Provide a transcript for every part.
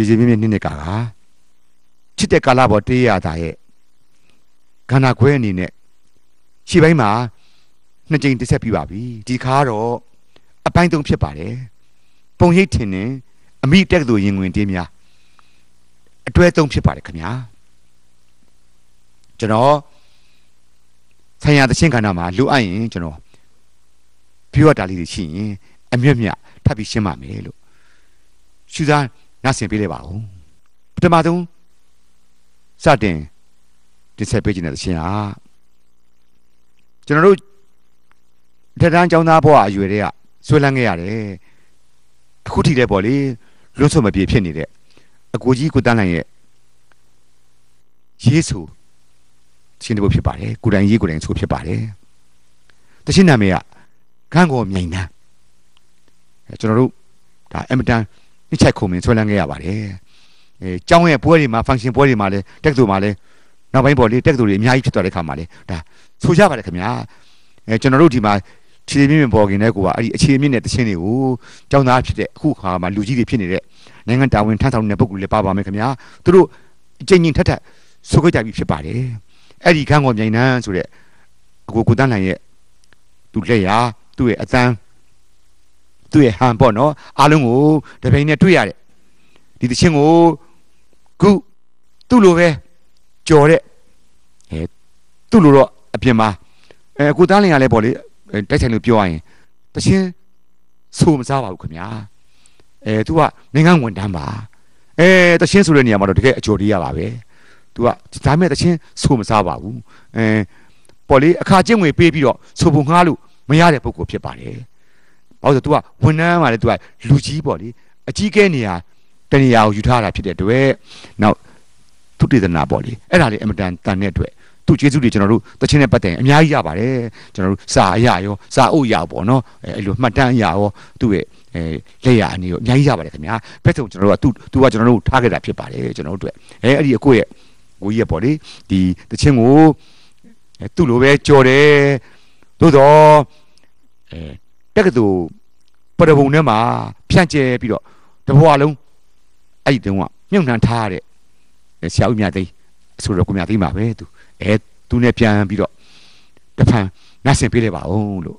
ရေရေမြင့်မြင့်နှစ်နှစ်ကာကချစ်တဲ့ကာလပေါ်တေးရတာရဲ့ခန္ဓာခွဲအနေနဲ့ရှေ့ပိုင်းမှာနှစ်ကြိမ်တစ်ဆက်ပြပါပြီဒီခါတော့အပိုင်းသုံးဖြစ်ပါတယ်ပုံရိပ်ထင်နေအမိတက်ကတူရင်ဝင်တင်းများအတွဲသုံးဖြစ်ပါတယ်ခင်ဗျာကျွန်တော်ဆိုင်ရာသချင်းခန္ဓာမှာလိုအပ်ရင်ကျွန်တော်ပြောရတာလေးတွေရှိရင်အမြတ်မြတ်ထပ်ပြီးရှင်းပါမယ်လို့ရှူသား နားဆင်ပေးလိုက်ပါဦးပထမဆုံးစတင်တင်ဆက်ပေးခြင်းတဲ့သချင်းဟာကျွန်တော်တို့ထက်တန်းចောင်းသားဘဝအရွယ်တွေကဆွဲလန်းခဲ့ရတယ်အခုထိလည်းပေါ့လေလွတ်ဆွမပြေဖြစ်နေတဲ့အကိုကြီးကိုတန်းလိုက်ရဲ့ရေးဆိုရှင်းတဲ့ဘုဖြစ်ပါတယ်ကိုတိုင်ရေးကိုတိုင်ဆိုဖြစ်ပါတယ်တရှင်းနာမည်ကခန်းကောမြိုင်နန်းကျွန်တော်တို့ဒါအမတန် နှိချိုက်ခုံမင်းဆွဲလန်းခဲ့ရပါတယ်အဲကျောင်းရဲ့ပွဲတွေမှာ function ပွဲတွေမှာလည်းတက်ကတူမှာလည်းနောက်ပိုင်းပေါ်လေတက်ကတူတွေအများကြီးဖြစ်သွားတဲ့ခါမှာလေဒါဆိုကြပါတယ်ခင်ဗျာအဲကျွန်တော်တို့ဒီမှာခြေမြင့်မြင့်ပေါ်ခင်တဲ့ကိုကအဲ့ဒီအခြေမြင့်တဲ့တခြင်းတွေကိုကျောင်းသားဖြစ်တဲ့အခုခါမှာလူကြီးတွေဖြစ်နေတဲ့နိုင်ငံတာဝန်ထမ်းဆောင်နေတဲ့ပုဂ္ဂိုလ်တွေပါပါမယ်ခင်ဗျာသူတို့အကျဉ်းချင်းထက်ထက်ဆိုကြကြပြီဖြစ်ပါတယ်အဲ့ဒီခန်းကောမြိုင်နှန်းဆိုတဲ့အကိုကိုတန်းနိုင်ရဲ့သူလက်ရာသူ့ရဲ့အတန်း သူ့ရဲ့ဟန်ပေါ့နော်အားလုံးကိုတပိန်နဲ့တွေ့ရတယ်ဒီတခြင်းကိုခုသူ့လိုပဲကြော်တဲ့အဲသူ့လိုတော့အပြင်မှာအဲကိုတန်းလင်ကလည်းပေါ့လေတိုက်ဆိုင်လို့ပြောရရင်တခြင်းဆိုမစားပါဘူးခင်ဗျာအဲ तू ကနိုင်ငံဝန်တန်းပါအဲတခြင်းဆိုတဲ့နေရာမှာတော့တကယ်အကျော်လေးရပါပဲ तू ကဒါမဲ့တခြင်းဆိုမစားပါဘူးအဲပေါ်လေအခါကျင့်ငွေပေးပြီးတော့ဆိုပုံငှားလို့မရတဲ့ပုံကိုဖြစ်ပါတယ် ဘာလို့လဲ तू ကဝန်ထမ်းမှာလေ तू ကလူကြီးပေါ့လေအကြီးကဲနေရာတနေရာကိုယူထားတာဖြစ်တဲ့အတွက်နောက်သူတည်တနာပေါ့လေအဲ့ဒါလေးအမတန်တန်တဲ့အတွက်သူကျေးဇူးတွေကျွန်တော်တို့တခြင်းနဲ့ပတ်သက်အများကြီးရပါတယ်ကျွန်တော်တို့စာအရာရောစာအုပ်ရပေါ့နော်အဲအဲ့လိုမှတ်တမ်းအရာရောသူ့ရဲ့အဲလက်ရအနေရောအများကြီးရပါတယ်ခင်ဗျာဘက်ဆုံးကျွန်တော်တို့ကသူသူကကျွန်တော်တို့ထားခဲ့တာဖြစ်ပါတယ်ကျွန်တော်တို့အတွက်အဲအဲ့ဒီအကိုရဲ့ကိုကြီးရပေါ့လေဒီတခြင်းကိုအဲသူ့လိုပဲကြော်တယ်သို့တော့အဲ တက်ကတူပရဘုံထဲမှာဖြန့်ကျဲပြီးတော့တဘွားလုံးအဲ့ဒီတုန်းကမြုံနှံထားတဲ့ဆရာဦးမြတ်သိအဆိုတော်ကိုမြတ်သိမှာပဲသူအဲသူနဲ့ပြန်ပြီးတော့တဖန်နတ်ဆင်ပေးလိုက်ပါဦးလို့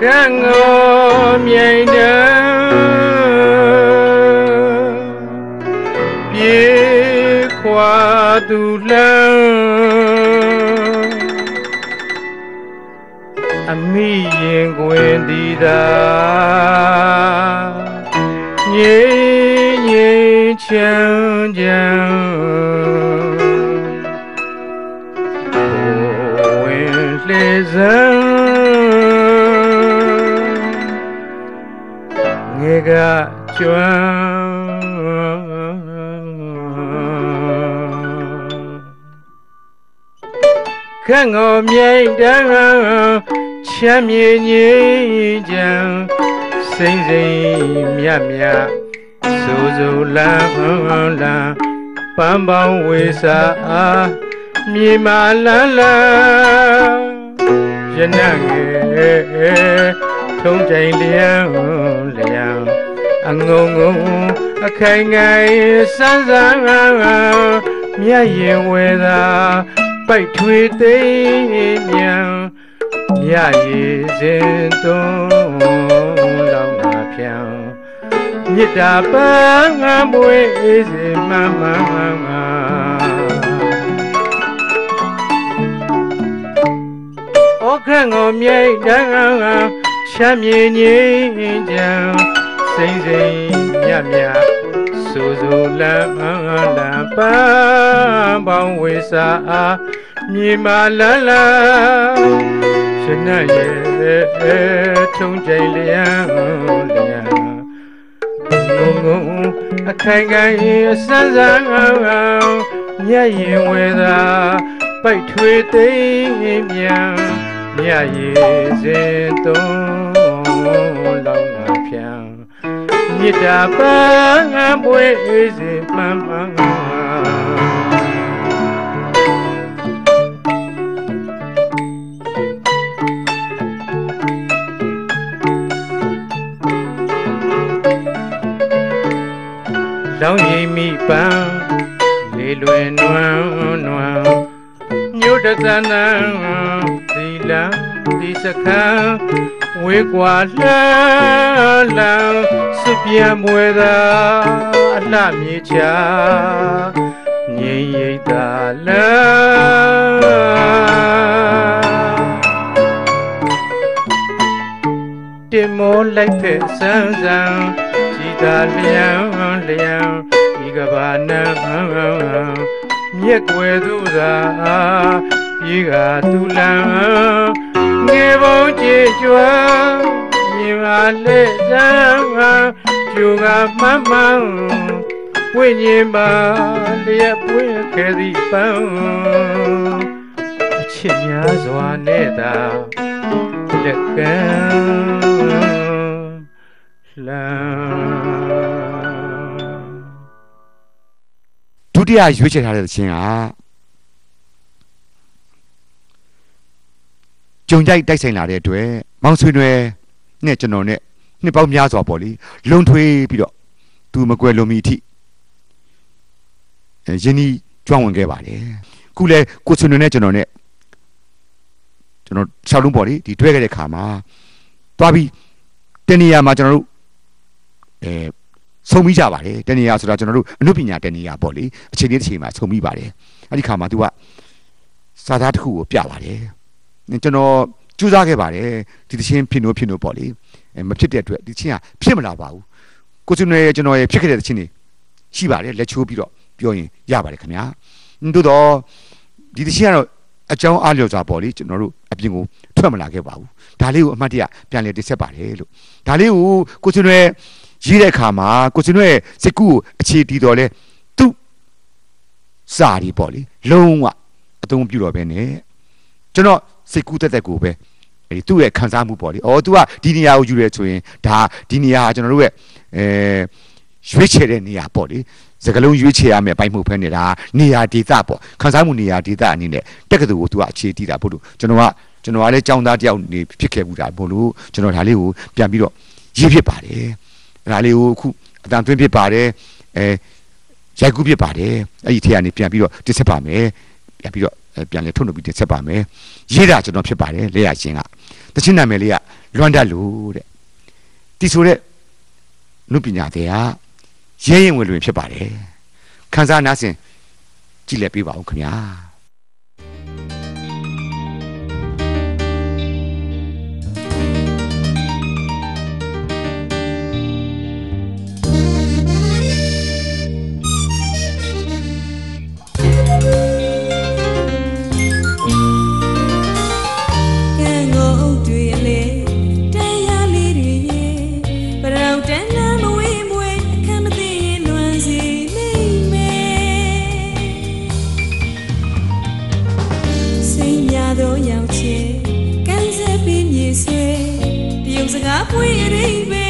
ခံငေါ်မြိန် သူလန်းအမိရင်ခွင်ဒီသာငြိမ်ငြိမ်ချမ်းချမ်းဝင်လှေစံငေကကျွမ်း ခန့်ငေါ်မြိတ်တန်းချမ်းမြေငြိမ်းချမ်းစိမ့်စိမ့်မြတ်မြတ်ဆိုဆိုလန်းလန်းပန်းပေါင်းဝေစာအားမြေမာလန်းလန်းရနငယ်ထုံးကြိမ်လျံလျံအငုံငုံအခိုင်ငိုင်စန်းစန်းမြတ်ရင်ဝေသာ ပိုက်ထွေသိမ့်မြန်မြရည်စဉ်သွန်းလောင်းငါဖြံမြစ်တာပန်းငမ်းပွေစေမှန်မှန်မှန်မှဩခန့်ကိုမြိတ်တန်းချမ်းမြေငြိမ်းချမ်းစိမ့်စိမ့်မြတ်မြတ်ဆူဆူလမ်းလမ်းပန်းပေါင်းဝေစာအား မြေမာလန်းလန်းရနရဲ့ထုံကြိမ်လျံလျံငုံငုံအခိုင်ခိုင်အစမ်းစမ်းမြတ်ရင်ဝေသာပိုက်ထွေသိမ့်မြန်မြတ်ရည်စဉ်သွန်းလောင်းငါဖြံမြစ်တာပန်းပွေစေမှန်မှန် လောင်းရိပ်မိပန်းလေလွယ်နွမ်းနွမ်းညို့တသနာသီလံဒီစခန်းဝေကွာလှလံစုပြန်မွေသာအလှမြေချငြိမ်ရိပ်သာလံတင်မောလိုက်ဖက်ဆန်းဆန်းကြည်သာလျံ လျံဒီကဘာနံမြက်ွယ်သူသာပြေကသူလံငယ်ဘုံကြည်ကြွမြင်ပါလေသံကျူကမမန်းဝိညာဉ်ပါလျက်ပွင့်ခဲ့သည်ပန်းအချစ်များစွာနဲ့သာလက်ကံလှမ်း ဒုတိယရွေးချယ်ထားတဲ့သချင်းကကြုံကြိုက်တိုက်ဆိုင်လာတဲ့အတွက်မောင်ဆွေနွယ်နဲ့ကျွန်တော်နဲ့နှစ်ပေါင်းများစွာပေါ့လေလုံထွေးပြီးတော့သူမကွယ်လွန်မီအထိအဲယင်းဒီကျွမ်းဝင်ခဲ့ပါတယ်ခုလဲကိုဆွေနွယ်နဲ့ကျွန်တော်နဲ့ကျွန်တော်၆လုံးပေါ့လေဒီတွဲခဲ့တဲ့ခါမှာသွားပြီးတနေရာမှာကျွန်တော်တို့အဲ ဆုံးမိကြပါတယ်တနေရာဆိုတာကျွန်တော်တို့အနုပညာတနေရာပေါ့လေအချိန်လေးတစ်ချိန်မှာဆုံးမိပါတယ်အဲ့ဒီခါမှာ तू ကစာသားတစ်ခုကိုပြပါတယ်ကျွန်တော်ကြိုးစားခဲ့ပါတယ်ဒီသချင်းဖြစ်လို့ဖြစ်လို့ပေါ့လေအဲမဖြစ်တဲ့အတွက်ဒီချင်းကဖြစ်မလာပါဘူးကိုစွန်ရဲ့ကျွန်တော်ရဲ့ဖြစ်ခဲ့တဲ့သချင်းတွေရှိပါတယ်လက်ချိုးပြီးတော့ပြောရင်ရပါတယ်ခင်ဗျာသို့တော့ဒီသချင်းကတော့အကြောင်းအားလျော်စွာပေါ့လေကျွန်တော်တို့အပြင်ကိုထွက်မလာခဲ့ပါဘူးဒါလေးကိုအမှတ်တရပြန်လည်တင်ဆက်ပါတယ်လို့ဒါလေးကိုကိုစွန်ရဲ့ ရေးတဲ့အခါမှာကိုစွန်ရဲ့စိတ်ကူးကိုအခြေတည်တော်လဲသူ့စာရီပေါ့လေလုံးဝအသုံးပြုတော့ပဲねကျွန်တော်စိတ်ကူးတက်တက်ကိုပဲအဲဒီသူ့ရဲ့ခံစားမှုပေါ့လေ။အော် तू ကဒီနေရာကိုယူရဲဆိုရင်ဒါဒီနေရာကကျွန်တော်တို့ရဲ့အဲရွေးချယ်တဲ့နေရာပေါ့လေ။စကလုံးရွေးချယ်ရမယ်ဘိုက်မှုဖဲနေတာနေရာဒေသပေါ့။ခံစားမှုနေရာဒေသအနေနဲ့တက်ကတူကို तू ကအခြေတည်တာဖို့လို့ကျွန်တော်ကကျွန်တော်ကလည်းចောင်းသားတယောက်နေဖြစ်ခဲ့ဘူးတာဘို့လို့ကျွန်တော်ဒါလေးကိုပြန်ပြီးတော့ရေးဖြစ်ပါတယ်။အဲ ဒါလေးကိုအခုအတန်သွင်းဖြစ်ပါတယ်။အဲရိုက်ကူးဖြစ်ပါတယ်။အဲ့ဒီထဲကနေပြန်ပြီးတော့တစ်ဆက်ပါမယ်။ပြန်ပြီးတော့ပြန်လေထုတ်လုပ်ပြီးတင်ဆက်ပါမယ်ရေးတာကျွန်တော်ဖြစ်ပါတယ်လက်ရရှင်ကတချင်းနာမည်လေးကလွမ်းတတ်လို့တဲ့တီဆိုတဲ့နုပညာတဲ့ကရဲရင်ဝင်လွင်ဖြစ်ပါတယ်ခန်းစားနားဆင်ကြည့်လက်ပေးပါဦးခင်ဗျာ စကားပွင့်ရိပ်ပဲ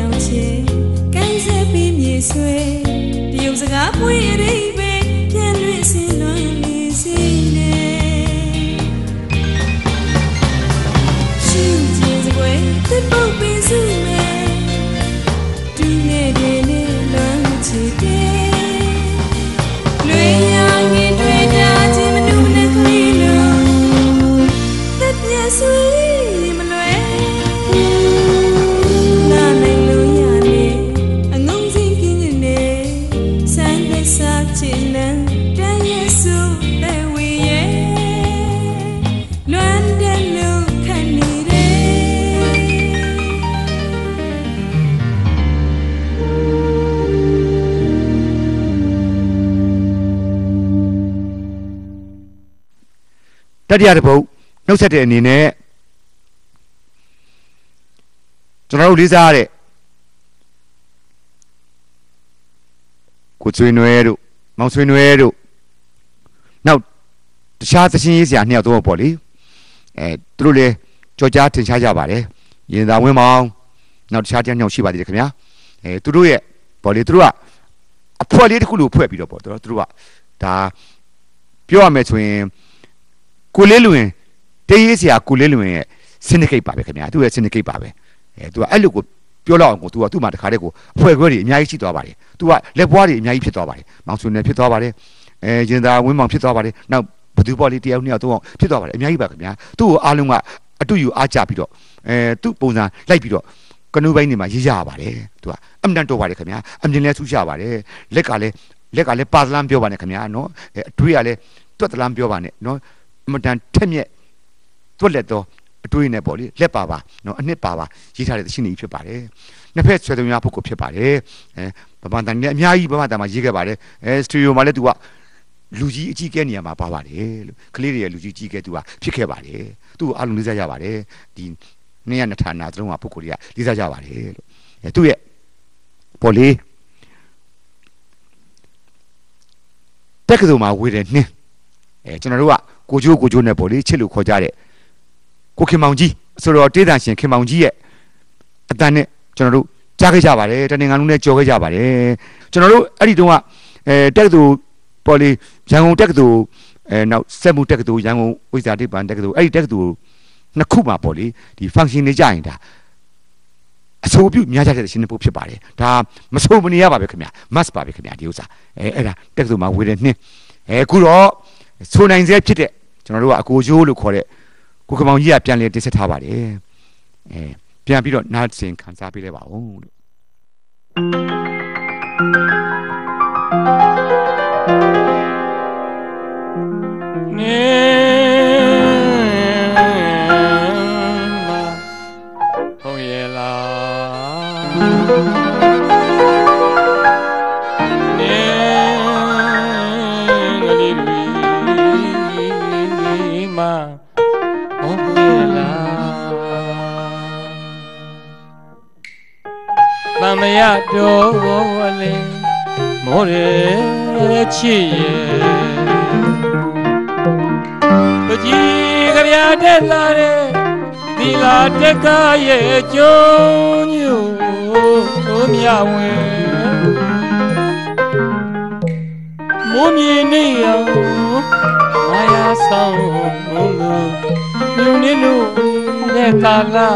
ရောင်ချေကိုင်းစက်ပြီးမြေဆွဲတရုပ်စကားပွင့်ရိပ် တတိယတစ်ပုတ်နှုတ်ဆက်တဲ့အနေနဲ့ကျွန်တော်တို့လေးစားရတဲ့ကိုကျွေးနွယ်တို့မောင်ဆွေးနွယ်တို့နောက်တခြားသချင်းရေးစရာနှစ်ယောက်တော့ပေါ့လေအဲသူတို့လည်းကြော်ကြားထင်ရှားကြပါတယ်ရင်သာဝင်းမောင်နောက်တခြားတစ်ယောက်ညောက်ရှိပါသေးတယ်ခင်ဗျာအဲသူတို့ရဲ့ပေါ့လေသူတို့ကအဖွဲလေးတစ်ခုလို့ဖွဲ့ပြီးတော့ပေါ့သူတို့သူတို့ကဒါပြောရမယ်ဆိုရင် ကိုလေးလွင်တေးရေးစရာကိုလေးလွင်ရဲ့ syndicate ပါပဲခင်ဗျာသူ့ရဲ့ syndicate ပါပဲအဲသူကအဲ့လိုကိုပြောလောက်အောင်ကိုသူကသူ့မှာတခါတည်းကိုအဖွဲ့ခွဲတွေအများကြီးရှိသွားပါတယ်သူကလက်ပွားတွေအများကြီးဖြစ်သွားပါတယ်မောင်ဆွေနယ်ဖြစ်သွားပါတယ်အဲရင်သာဝင်းမောင်ဖြစ်သွားပါတယ်နောက်ဘသူပေါ်လေးတယောက်နှစ်ယောက်သုံးအောင်ဖြစ်သွားပါတယ်အများကြီးပါခင်ဗျာသူ့ကိုအားလုံးကအတူယူအားကြပြီးတော့အဲသူ့ပုံစံလိုက်ပြီးတော့ကနူးပိုင်းနေမှာရေးရပါတယ်သူကအမှန်တန်တော်ပါတယ်ခင်ဗျာအမြင်လဲဆူးရပါတယ်လက်ကလည်းလက်ကလည်းပါသလမ်းပြောပါနဲ့ခင်ဗျာနော်အဲအတွေ့ရလဲတွတ်သလမ်းပြောပါနဲ့နော်အ မှန်တန်ထက်မြက်တွတ်လက်တော့အတွေ့နဲ့ပေါ့လေလက်ပါပါနော်အနှစ်ပါပါရေးထားတဲ့သရှင်ကြီးဖြစ်ပါတယ်နှစ်ဖက်ဆွဲသုံးရဖို့ကိုဖြစ်ပါတယ်အဲဗမာတန်နဲ့အများကြီးဗမာတန်မှာရေးခဲ့ပါတယ်အဲစတူဒီယိုမှာလည်းသူကလူကြီးအကြီးကဲနေရာမှာပါပါတယ်လို့ကလေးတွေရဲ့လူကြီးကြီးကဲသူကဖြစ်ခဲ့ပါတယ်သူ့ကိုအားလုံးလေးစားကြပါတယ်ဒီနေ့ရနှစ်ဌာနသလုံးကပုဂ္ဂိုလ်တွေကလေးစားကြပါတယ်လို့အဲသူ့ရဲ့ပေါ်လေးတက်ကတူမှာဝေတယ်နှင်းအဲကျွန်တော်တို့က ကိုကျိုးကိုကျိုးနဲ့ပေါ့လေချစ်လို့ခေါ်ကြတဲ့ကိုခင်မောင်ကြီးဆိုတော့တေးတန်ရှင်ခင်မောင်ကြီးရဲ့အတန်နဲ့ကျွန်တော်တို့ကြားခဲ့ကြပါတယ်တနင်္ဂနွေနဲ့ကြော်ခဲ့ကြပါတယ်ကျွန်တော်တို့အဲ့ဒီတုန်းကအဲတက်ကတူပေါ်လေရန်ကုန်တက်ကတူအဲနောက်စက်မှုတက်ကတူရန်ကုန်ဝိဇာတိပန်တက်ကတူအဲ့ဒီတက်ကတူနှစ်ခုမှာပေါ့လေဒီ function နေကြရင်ဒါအဆိုးပြုများကြတဲ့ရှင်ပုတ်ဖြစ်ပါတယ်ဒါမဆိုးမနေရပါပဲခင်ဗျာ must ပါပဲခင်ဗျာဒီဥစ္စာအဲအဲ့ဒါတက်ကတူမှာဝေတဲ့နှင်းအဲအခုတော့ဆိုနိုင်စေဖြစ်တဲ့ ကျွန်တော်တို့ကအကိုချိုးလို့ခေါ်တဲ့ကိုကမောင်ကြီးကပြန်လေတင်ဆက်ထားပါတယ်အဲပြန်ပြီးတော့နားစင်ခံစားပေးလိုက်ပါဦးလို့နေ ရတော့လေမောရဲချစ်ရဲ့ပကြီးကြပြတဲ့လာတဲ့ဒီလာတက်ကရဲ့ကျုံညို့မြဝင်မိုးမြေနေရောမာယာဆောင်လို့ညုံနေလို့တဲ့ကာလာ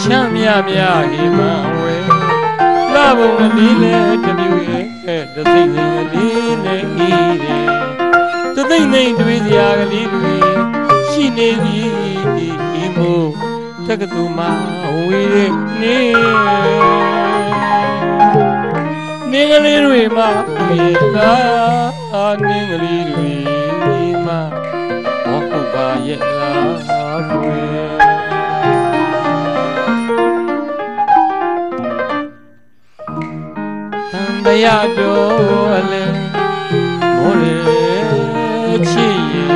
ချမ်းမြမြဟိမ ဝဲလာဘုံကလေးနဲ့တမျိုးရဲ့တသိမ့်စိမ်ကလေးနဲ့ဤတယ်တသိမ့်သိမ့်တွေးစရာကလေးတွေရှိနေသည်ဒီမို့တက္ကသိုလ်မှာဝေးတဲ့နေနေကလေးတွေမှာပြေလာနေကလေးတွေမှာဟောဟုတ်ပါရဲ့လားကွယ် တန်တရားတော်လဲမော်ရချစ်ရဲ့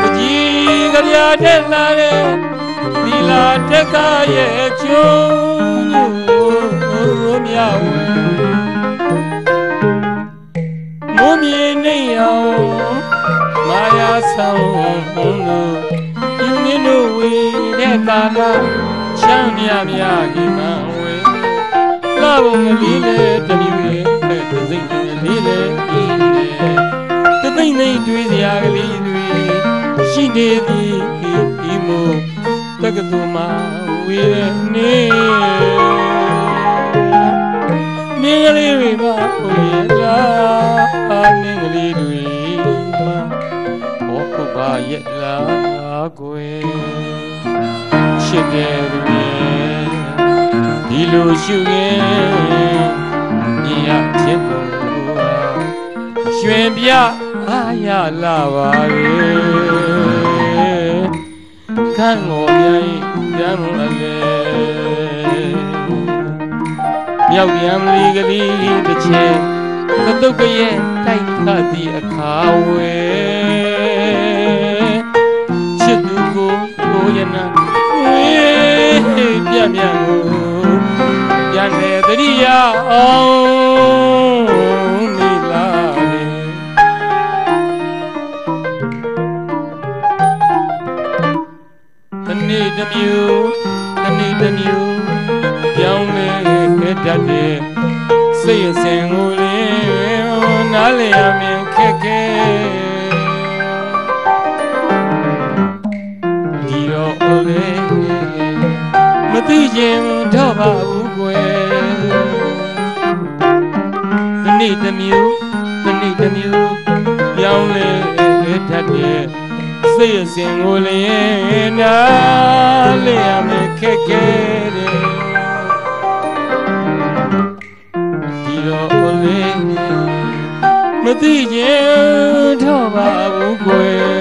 ပကြီးကပြာတဲ့လာတဲ့ဒီလာတက်ကရဲ့ကျုံညို့မြဝဲမိုးမြေနေအောင်မာယာဆောင်လို့ယူနေလို့ဝေတဲ့ကာလာချမ်းမြမြဟိမ ဝဲလာဘုံကလေးလေတမျိုးရဲ့တစိမ့်ကလေးလေဤနေတသိမ့်သိမ့်တွေးစရာကလေးတွေရှိနေသည်ဒီမို့တက္ကသိုလ်မှာဝေးနေနေကလေးတွေမှာဟိုရလားနေကလေးတွေမှာဟောခုပါရဲ့လားကွယ်ချစ်တယ်သူရဲ့ ဒီလိုရှုရင်မြင်ရဖြစ်ကုန်ရွှင်ပြအာရလာပါလေခန့်ငေါ်မြိုင်တမ်းအလေမြောက်ရံလီကလေးတစ်ချက်သတုတ်ကရဲ့တိုက်ခတ်သည့်အခါဝဲချစ်သူကိုကိုရနာဝေးပြမြတ်ကို တတိယအောင်မိလာလေတနေ့တစ်မျိုးတနေ့တစ်မျိုးပြောင်းလဲခဲ့တတ်တဲ့စိတ်အစဉ်ကိုလည်းနားလည်ရမင်းခက်ခဲဒီတော့အိုလေမသိရင်တော့ပါဘူး နေ့တစ်မျိုးတနေ့တစ်မျိုးပြောင်းလဲခဲ့တတ်တဲ့စိတ်အစဉ်ကိုလည်းနားလေရမယ်ခက်ခဲတယ်ဒီတော့လေးမသိရင်တော့ပါဘူးကွယ်